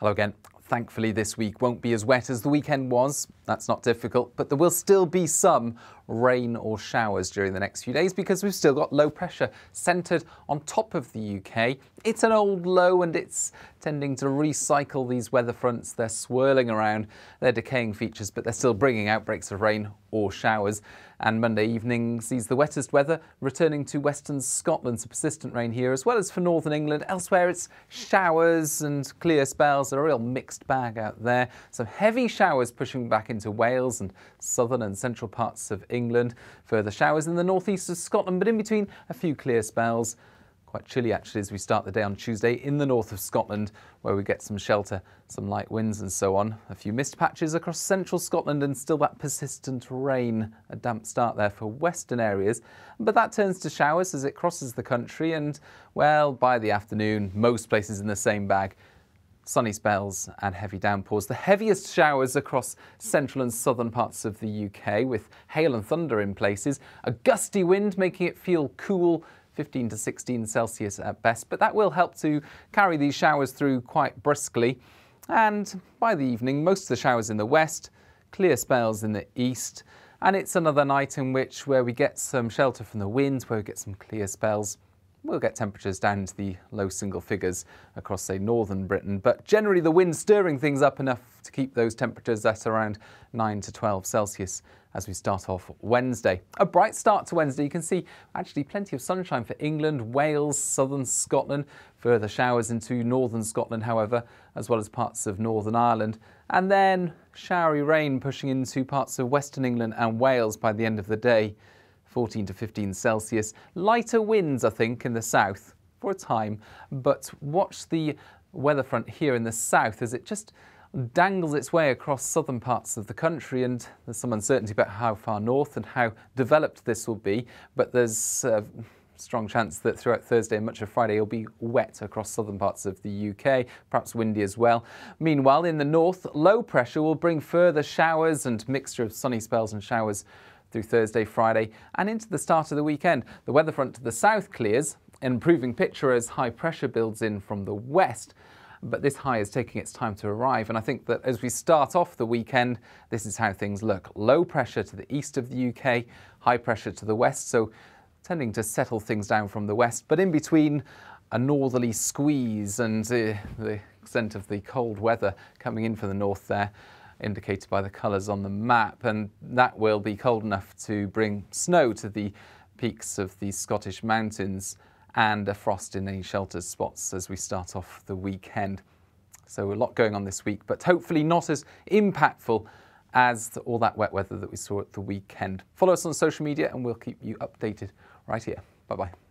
Hello again. Thankfully, this week won't be as wet as the weekend was. That's not difficult, but there will still be some rain or showers during the next few days because we've still got low pressure centred on top of the UK. It's an old low and it's tending to recycle these weather fronts. They're swirling around, they're decaying features, but they're still bringing outbreaks of rain or showers. And Monday evening sees the wettest weather returning to western Scotland, so persistent rain here, as well as for northern England. Elsewhere, it's showers and clear spells. A real mixed bag out there. Some heavy showers pushing back into Wales and southern and central parts of England. Further showers in the northeast of Scotland, but in between, a few clear spells. Quite chilly actually as we start the day on Tuesday in the north of Scotland, where we get some shelter, some light winds and so on. A few mist patches across central Scotland and still that persistent rain. A damp start there for western areas, but that turns to showers as it crosses the country and, well, by the afternoon, most places in the same bag sunny spells and heavy downpours. The heaviest showers across central and southern parts of the UK with hail and thunder in places. A gusty wind making it feel cool 15 to 16 Celsius at best, but that will help to carry these showers through quite briskly. And by the evening, most of the showers in the west, clear spells in the east, and it's another night in which where we get some shelter from the winds, where we get some clear spells. We'll get temperatures down into the low single figures across, say, northern Britain, but generally the wind stirring things up enough to keep those temperatures at around 9 to 12 Celsius as we start off Wednesday. A bright start to Wednesday. You can see actually plenty of sunshine for England, Wales, southern Scotland. Further showers into northern Scotland, however, as well as parts of Northern Ireland. And then showery rain pushing into parts of western England and Wales by the end of the day. 14 to 15 Celsius. Lighter winds, I think, in the south for a time, but watch the weather front here in the south as it just dangles its way across southern parts of the country and there's some uncertainty about how far north and how developed this will be, but there's a strong chance that throughout Thursday and much of Friday it'll be wet across southern parts of the UK, perhaps windy as well. Meanwhile, in the north, low pressure will bring further showers and mixture of sunny spells and showers through Thursday, Friday, and into the start of the weekend. The weather front to the south clears, improving picture as high pressure builds in from the west. But this high is taking its time to arrive, and I think that as we start off the weekend, this is how things look. Low pressure to the east of the UK, high pressure to the west, so tending to settle things down from the west, but in between, a northerly squeeze and uh, the extent of the cold weather coming in from the north there indicated by the colours on the map, and that will be cold enough to bring snow to the peaks of the Scottish mountains and a frost in any sheltered spots as we start off the weekend. So a lot going on this week, but hopefully not as impactful as all that wet weather that we saw at the weekend. Follow us on social media and we'll keep you updated right here. Bye bye.